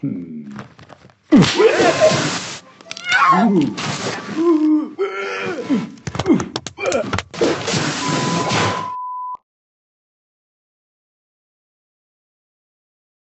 Hmm. Ooh.